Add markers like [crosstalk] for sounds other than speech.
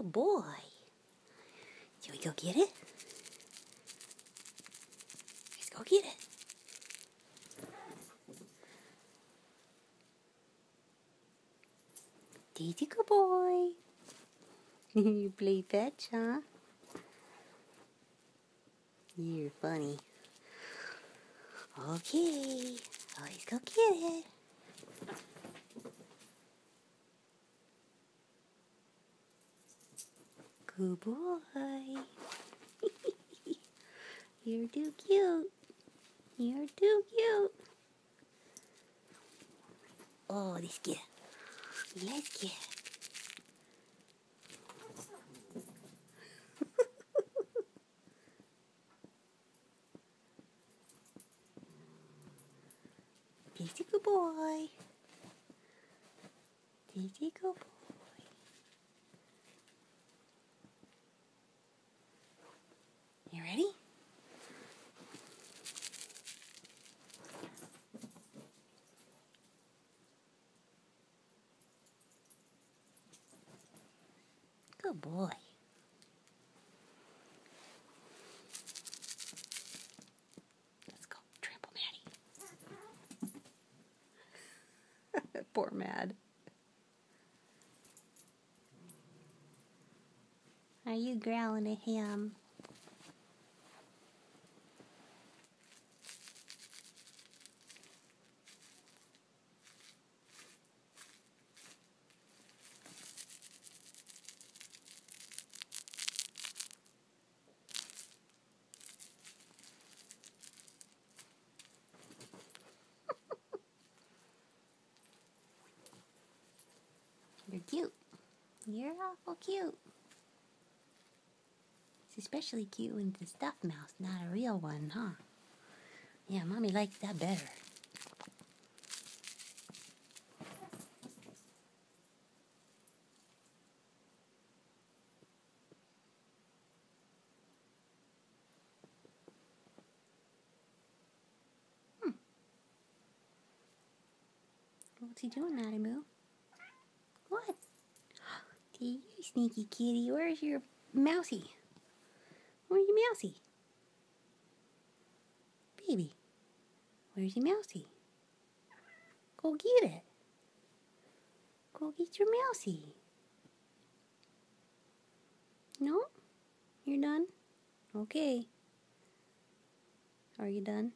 Good boy. Shall we go get it? Let's go get it. Daisy, good boy. [laughs] you play fetch, huh? You're funny. Okay, let's go get it. Good boy. [laughs] You're too cute. You're too cute. Oh, let's get. Let's get it. Daisy good boy. Daisy good boy. You ready? Good boy. Let's go trample Maddie. [laughs] Poor Mad. Are you growling at him? You're cute. You're awful cute. It's especially cute when it's a stuffed mouse, not a real one, huh? Yeah, mommy likes that better. Hmm. What's he doing, Natty Moo? What? You sneaky kitty. Where's your mousy? Where's your mousy? Baby, where's your mousy? Go get it. Go get your mousy. No? You're done? Okay. Are you done?